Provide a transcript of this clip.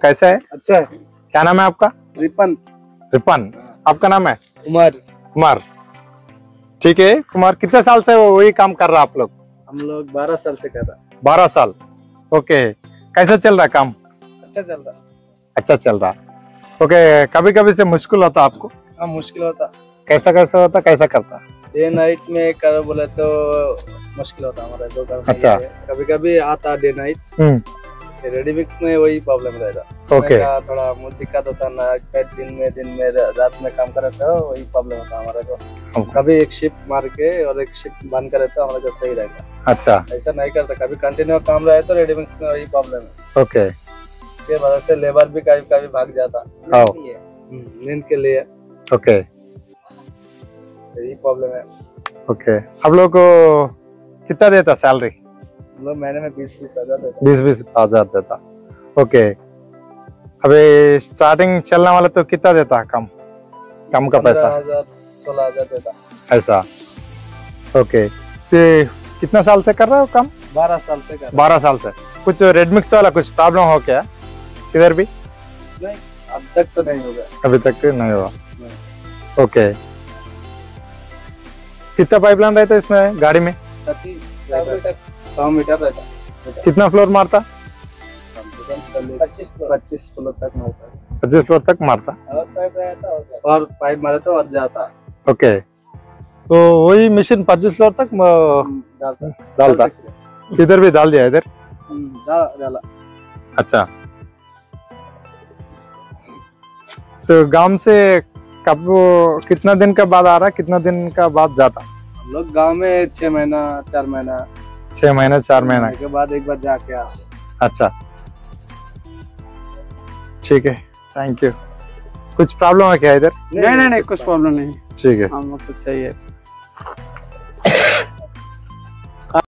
कैसा है? अच्छा है। क्या नाम है आपका? रिपन। रिपन। आपका नाम है? कुमार। कुमार। ठीक है कुमार कितने साल से वो वही काम कर रहा आप लोग? हम लोग बारह साल से कर रहा बारह साल। ओके। कैसा चल रहा काम? अच्छा चल रहा अच्छा चल रहा ओके कभी कभी से मुश्किल होता आपको? हाँ मुश्किल होता। कैसा कैसा होता कैसा करता? डे नाइट में करो बोले तो मुश्किल होता हमारा दो करने अच्छा। कभी कभी आता डे नाइट। में वही प्रॉब्लम समय ओके का थोड़ा मुझे दिक्कत होता ना दिन में दिन में रात में काम करे तो वही प्रॉब्लम होता हमारे को हाँ। कभी एक शिफ्ट मार के और एक शिफ्ट बंद करे तो हमारे को सही रहेगा। अच्छा। ऐसा नहीं करता। कभी कंटिन्यू काम रहे तो रेडी मिक्स में वही प्रॉब्लम है। ओके इसके वजह से लेबर भी कभी कभी भाग जाता। हाँ। हम्म, नींद के लिए। ओके यही प्रॉब्लम है। ओके आप लोग को कितना देता सैलरी लोग महीने में बीस बीस हज़ार देते बीस बीस हज़ार देता। ओके। अभी स्टार्टिंग चलने वाला तो कितना देता कम? कम का पैसा? सोलह हज़ार देता। ऐसा। ओके। तो कितना साल से कर रहे हो काम? बारह साल से कर बारह साल से। कुछ रेडमिक्स वाला कुछ प्रॉब्लम हो क्या? इधर भी? नहीं अब तक तो नहीं होगा अभी तक नहीं हुआ। ओके। कितना पाइपलाइन रहता है इसमें? गाड़ी में? सौ मीटर रहता कितना फ्लोर मारता? पच्चीस पच्चीस फ्लोर तक मारता। पच्चीस फ्लोर तक मारता। और पाइप रहता और पाइप मारे तो और जाता। ओके। तो वही मशीन पच्चीस फ्लोर तक डालता। डालता। इधर भी डाल दिया इधर? हम्म, डाला अच्छा। So, गाँव से कब कितना दिन का बाद आ रहा कितना दिन का बाद जाता? हम लोग गाँव में छह महीना चार महीना। छह महीने चार महीने। के बाद एक बार जाके आ। अच्छा। ठीक है थैंक यू कुछ प्रॉब्लम है क्या इधर? नहीं नहीं नहीं कुछ प्रॉब्लम नहीं। ठीक है। हम लोग को चाहिए